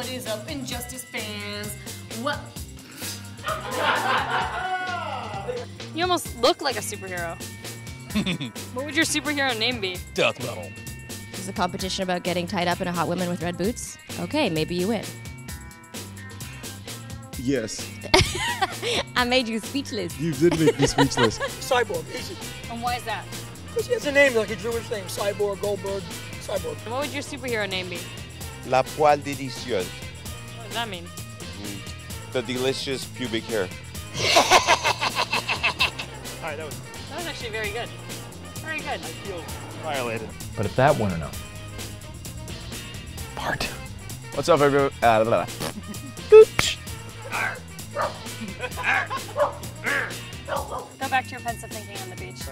Injustice fans? What? You almost look like a superhero. what would your superhero name be? Death metal. Is the competition about getting tied up in a hot woman with red boots? Okay, maybe you win. Yes. I made you speechless. You did make me speechless. Cyborg, easy. And why is that? Because he has a name like a Jewish name. Cyborg, Goldberg, Cyborg. And what would your superhero name be? La poil delicieuse. What does that mean? The delicious pubic hair. Alright, that was That was actually very good. Very good. I feel violated. But if that weren't enough, Part. What's up, everyone? Uh, blah, blah. Go back to your pensive thinking on the beach.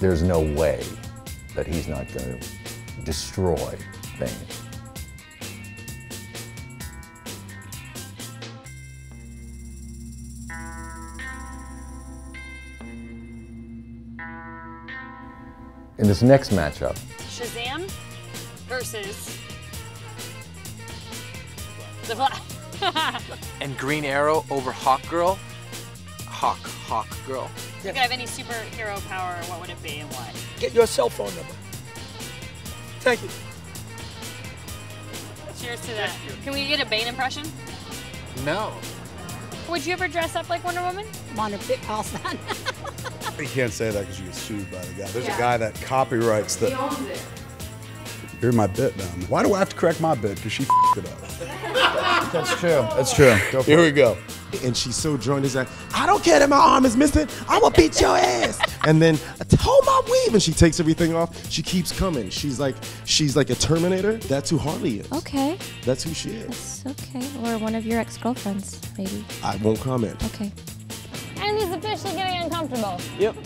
there's no way that he's not going to destroy things. In this next matchup, Shazam versus the Flash. and Green Arrow over Hawk Girl. Hawk, Hawk Girl. If you could have any superhero power, what would it be and why? Get your cell phone number. Thank you. Cheers to that. Can we get a Bane impression? No. Would you ever dress up like Wonder Woman? I'm on a bit past that. You can't say that because you get sued by the guy. There's Yeah. a guy that copyrights the. He owns it. You're my bit now. Why do I have to correct my bit? Because she f***ed it up. that's true. That's true. Go for Here we go. And she's so joined is that I don't care that my arm is missing. I'm gonna beat your ass. and then hold my weave, and she takes everything off. She keeps coming. She's like she's like a Terminator. That's who Harley is. Okay, That's who she is. that's okay. Or one of your ex girlfriends, maybe. I won't comment. Okay. And he's officially getting uncomfortable. Yep.